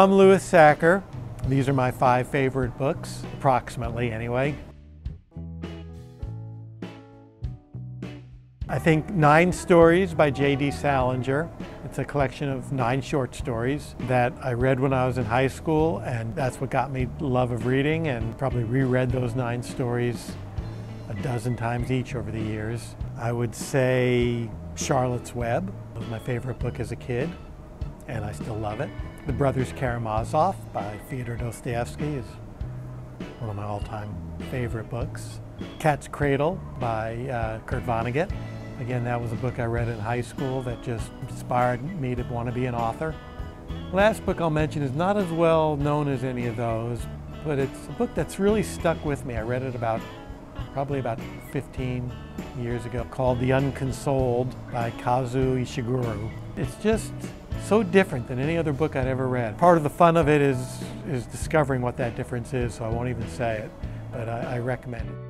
I'm Louis Sachar. These are my five favorite books, approximately anyway. I think Nine Stories by J.D. Salinger. It's a collection of nine short stories that I read when I was in high school and that's what got me love of reading and probably reread those nine stories a dozen times each over the years. I would say Charlotte's Web was my favorite book as a kid and I still love it. The Brothers Karamazov by Fyodor Dostoevsky is one of my all-time favorite books. Cat's Cradle by uh, Kurt Vonnegut. Again, that was a book I read in high school that just inspired me to want to be an author. Last book I'll mention is not as well known as any of those, but it's a book that's really stuck with me. I read it about probably about 15 years ago called The Unconsoled by Kazuo Ishiguro. It's just so different than any other book I'd ever read. Part of the fun of it is, is discovering what that difference is, so I won't even say it, but I, I recommend it.